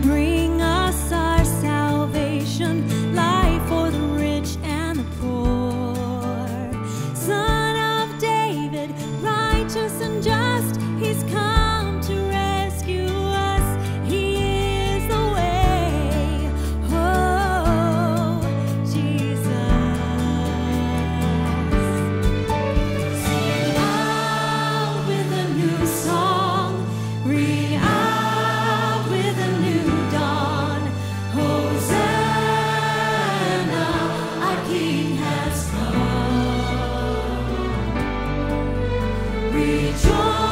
breathe. rejoice.